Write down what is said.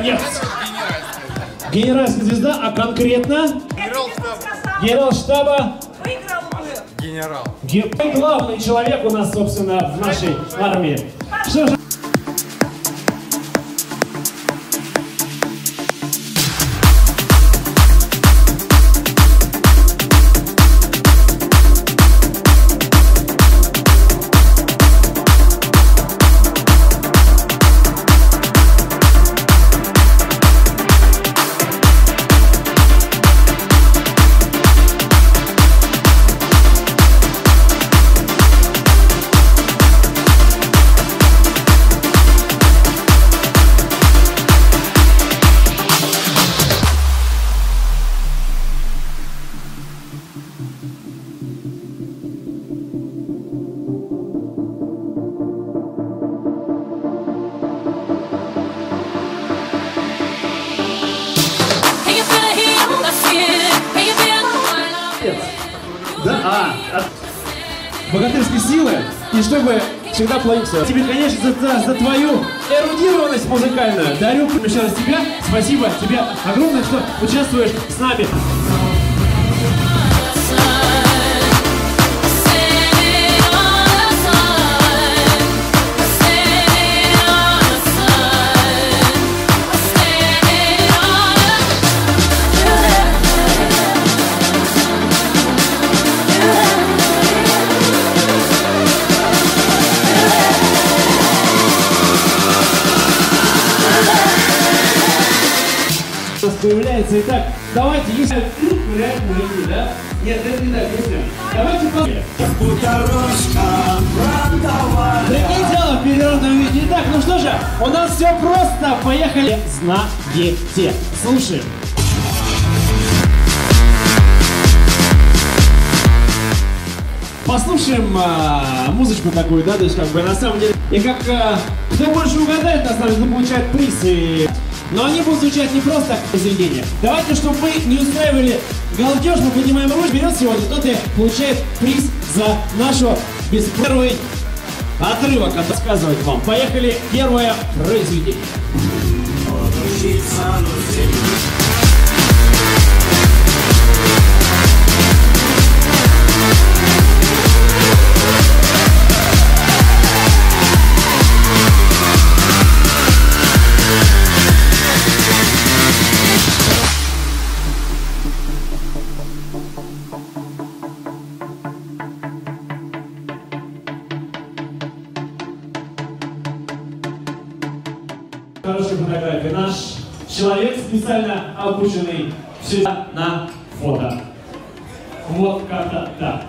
наконец. Генеральская звезда, а конкретно генерал штаба Выиграл бы. Генерал. Ге- Главный человек у нас, собственно, в нашей армии. Что же... Да, а, от богатырской силы, и чтобы всегда плодиться. Тебе, конечно, за, за, за твою эрудированность музыкальную дарю еще раз тебя. Спасибо тебе огромное, что участвуешь с нами. Появляется. Итак, давайте, если реально мужики, да? Нет, это не так, друзья. Давайте по... Такие дела в виде. Итак, ну что же, у нас все просто. Поехали. Знаете. Слушаем. Послушаем а, музычку такую, да, то есть как бы на самом деле. И как а, кто больше угадает, на самом деле, получает приз. И... Но они будут звучать не просто как произведения. Давайте, чтобы мы не устраивали галдеж, мы поднимаем руку, берет сегодня, тот и получает приз за нашу без первый отрывок рассказывать вам. Поехали, первое произведение. Хорошая фотография. Наш человек специально обученный всегда на фото. Вот как-то так.